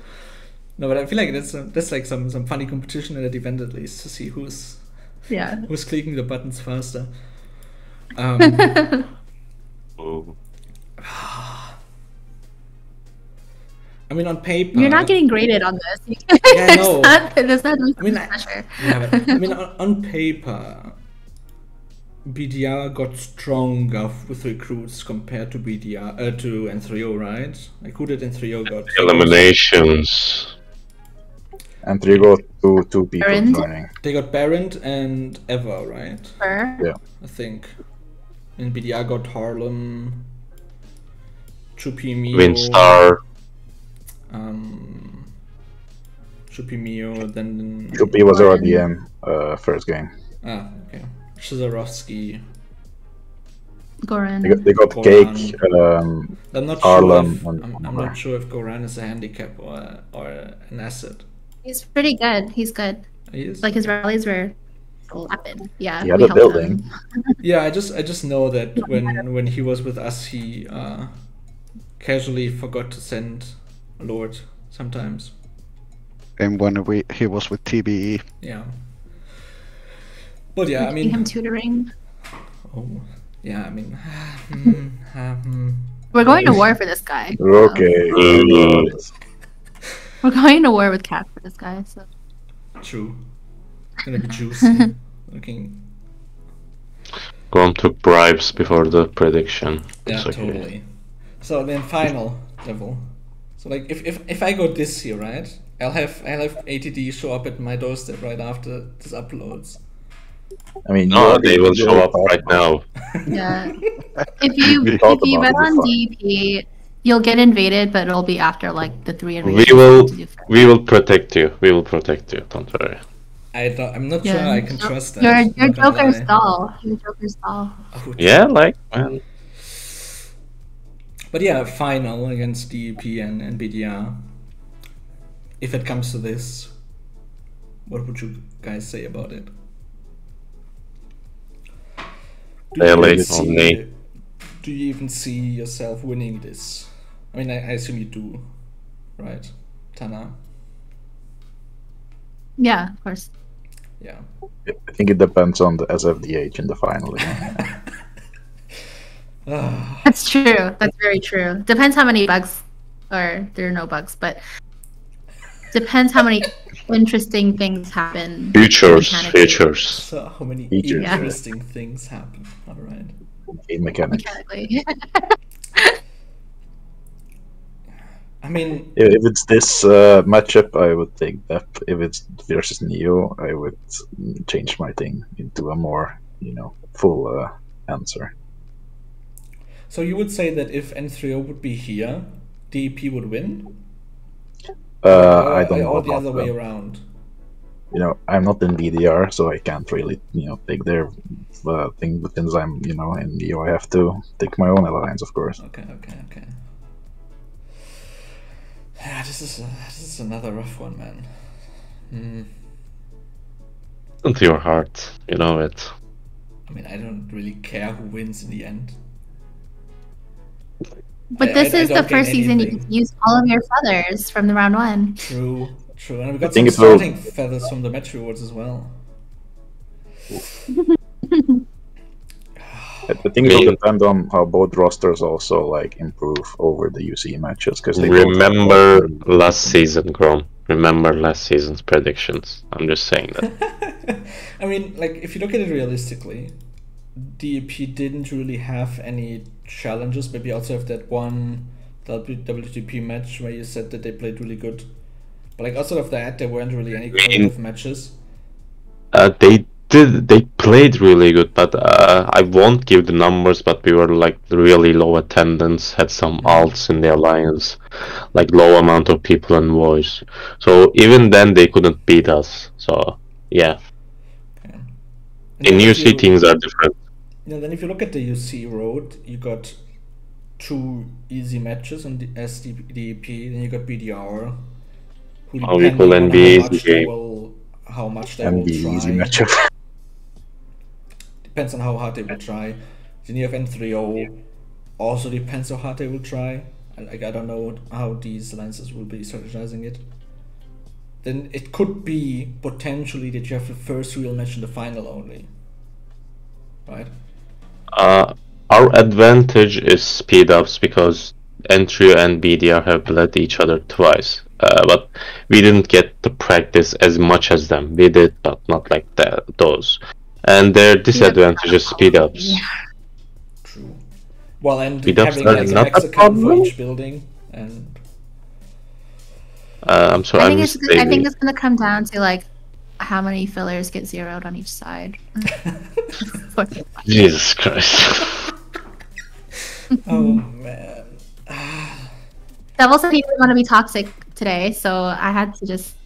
No, but I feel like that's uh, that's like some some funny competition at that event at least to see who's yeah. who's clicking the buttons faster. Um, Oh. I mean, on paper, You're not getting graded on this. I There's know. not, there's not I mean, I, pressure. yeah, I mean, on, on paper, BDR got stronger with recruits compared to BDR uh, to N3O, right? Like who did N3O got? Eliminations. N3O got two, two people Erend? joining. They got Barent and Eva, right? Fur. Yeah. I think. And BDR got Harlem, Chupimio, Winstar. Um, Chupimio, then Kupi was already in uh, first game. ah okay, Shizarovsky. Goran. They got, they got Goran. Cake, um, I'm not Harlem sure. If, and I'm, I'm not sure if Goran is a handicap or or an asset. He's pretty good. He's good. He is. Like his rallies were slapping. Yeah. he had we a helped building. him. Yeah, I just I just know that when when he was with us, he uh, casually forgot to send a lord sometimes. And when we he was with. TBE. Yeah. But yeah, I See mean, him tutoring. oh, yeah, I mean, hmm, uh, hmm. We're going to war for this guy. Okay. We're going to war with Cat for this guy. So true. It's gonna be juicy. Looking, Grom took bribes before the prediction. yeah, okay. totally. So then, final devil. So like, if, if if I go this here, right? I'll have I'll have ATD show up at my doorstep right after this uploads. I mean, No, they will you show up right now. yeah, if you We if you about bet it on before. DP, you'll get invaded, but it'll be after like the three We will to do first. we will protect you. We will protect you. Don't worry. I don't, I'm not Yeah. sure I can trust that. Your not your gonna Joker lie. stall. Your Joker stall. Oh, Yeah, like man. But yeah, final against DEP and, and BDR. If it comes to this, what would you guys say about it? Do They're you late even on see- me. Do you even see yourself winning this? I mean, I, I assume you do, right, Tana? Yeah, of course. Yeah. I think it depends on the SFDH in the final. you know. Ah, That's true. That's very true. Depends how many bugs, or there are no bugs, but depends how many interesting things happen. Futures, mechanically. futures. so how many Features, yeah. interesting things happen? All right. Game mechanics. Mechanically. I mean, If if it's this uh, matchup, I would take that. If it's versus Neo, I would change my thing into a more, you know, full uh, answer. So you would say that if N3O would be here, DEP would win? Uh, Or I don't know or the about other way around. you know, I'm not in BDR, so I can't really, you know, take their uh, thing. But since I'm, you know, in EU, I have to take my own alliance, of course. Okay, okay, okay. Yeah, this is a, this is another rough one, man. Hmm. Into your heart, you know it. I mean, I don't really care who wins in the end. But I- this I- I is the don't first season you can use all of your feathers from the round one. True, true, and we got some think it will- starting feathers from the match rewards as well. I, I think it will depend on how both rosters also like improve over the UC matches because they Remember last season, Grom. Remember last season's predictions. I'm just saying that. I mean, like if you look at it realistically, DEP didn't really have any challenges. Maybe also have that one WTP match where you said that they played really good. But like outside of that, there weren't really any competitive matches. Uh, they did. They played really good, but uh, I won't give the numbers. But we were like really low attendance. Had some alts in the alliance, like low amount of people and voice. So even then, they couldn't beat us. So yeah, Okay. And in UC you- things are different. Yeah, then if you look at the UC road, you got two easy matches on the SDEP, then you got BDR. Who Oh, we will on how much they will, how much they and will try. easy matchup. Depends on how hard they will try. Then you have N3O. Also depends how hard they will try. I- Like I don't know how these alliances will be strategizing it. Then it could be potentially that you have the first real match in the final only. Right? Uh, our advantage is speed ups because Entry and BDR have bled each other twice. Uh, but we didn't get to practice as much as them. We did, but not like that. Those, and their disadvantage is speed ups. Yeah. True. Well, and Speed ups having like a not max a account for each building, and Uh, I'm sorry. I I think it's I think the- it's gonna come down to like how many fillers get zeroed on each side. Jesus Christ. oh man, Devil said he didn't want to be toxic today, so I had to just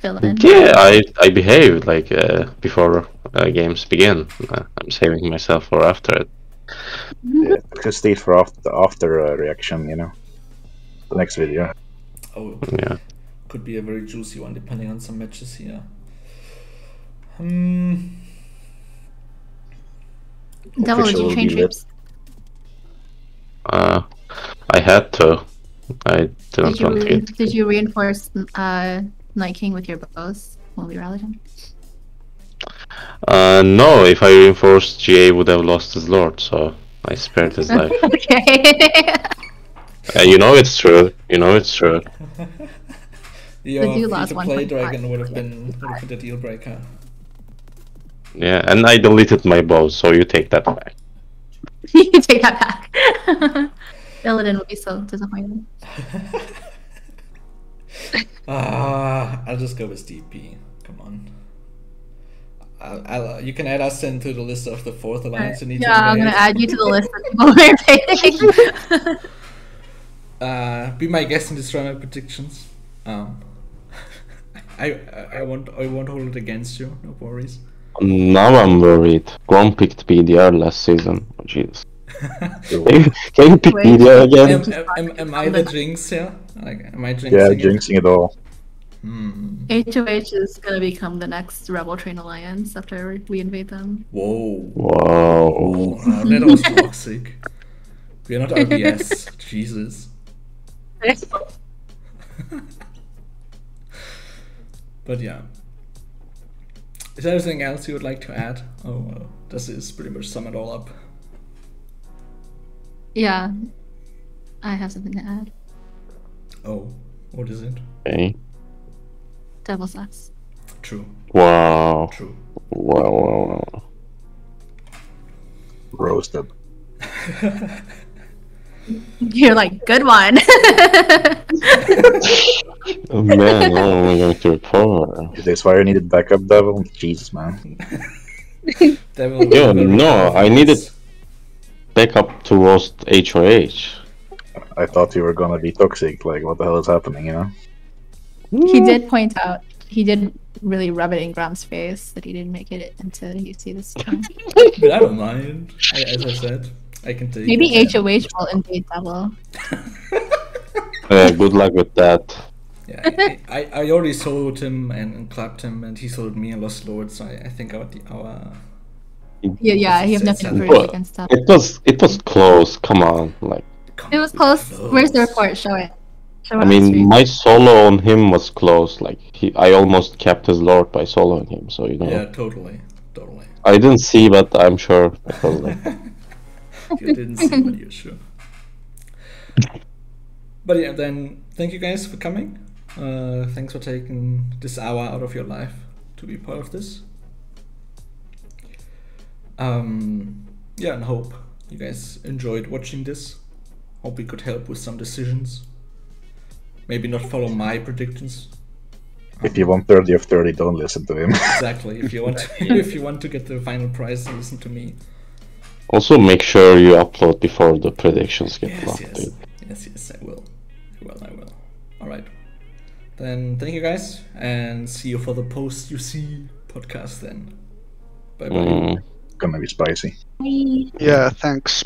fill in. yeah, I I behaved like uh, before uh, games begin. Uh, I'm saving myself for after it. yeah, just stay for after after uh, reaction, you know. The next video. oh, Yeah. Could be a very juicy one depending on some matches here. Hmm. Devil, did Official you change be Uh, I had to. I didn't Did you want to get. did you reinforce uh, Night King with your bows when we rallied him? Uh, no, if I reinforced, GA would have lost his lord, so I spared his life. okay. Uh, you know it's true. You know it's true. Your do lost free-to-play dragon would have been would have been the deal breaker. Yeah, and I deleted my bow, so you take that back. you take that back. Illidan would be so disappointed. Ah, I'll just go with DP. Come on. I'll, I'll, you can add us into the list of the fourth alliance you need Yeah, to I'm gonna add you to the list of people we're invading. Uh, be my guest and destroy my predictions. Um, I, I I won't I won't hold it against you. No worries. Now I'm worried. Grom picked BDR last season. Oh, Jesus. Can you, can you pick Wait. BDR Am, again? am, am, am I the jinx here? Like, am I jinxing? Yeah, it? jinxing it all. Hmm. HOH is gonna become the next Rebel Train Alliance after we invade them. Whoa. Whoa. Oh, no, that was toxic. We are not RBS. Jesus. But yeah. Is there anything else you would like to add? Oh, well, this is pretty much sum it all up. Yeah, I have something to add. Oh, what is it? Okay. Devil sucks. True, Wow. true. Wow, wow, wow. Roasted. You're like, good one. Oh, man, how am I going to report? Is this why you needed backup devil? Jesus man. Devil Yo, no, I nice. needed backup to roast HOH. I thought you were gonna be toxic, like what the hell is happening, you know? he did mm. point out he did really rub it in Grom's face that he didn't make it until you see this time. But I don't mind. I, as I said, I can take. Maybe it. HOH will invade double. Yeah, good luck with that. Yeah, I, I, I already soloed him and, and clapped him, and he soloed me and lost Lord. So I, I think our our Yeah, yeah, you have nothing to it's- prove Well, against double. It was it was close. Come on, like It was close. Where's the report? Show it. Show I mean, my solo on him was close. Like he, I almost kept his lord by soloing him. So you know, Yeah, totally, totally. I didn't see, but I'm sure it was like you didn't see what you're sure. But yeah, then thank you guys for coming. Uh, thanks for taking this hour out of your life to be part of this. Um, yeah, and hope you guys enjoyed watching this. Hope we could help with some decisions. Maybe not follow my predictions. If you want 30 of 30, don't listen to him. Exactly. If you want, to, if you want to get the final prize, listen to me. Also, make sure you upload before the predictions get Yes, uploaded. yes, yes, yes. I will. I will. I will. All right. Then thank you guys, and see you for the post UC podcast. Then. Bye bye. Mm. Gonna be spicy. Bye. Yeah, thanks.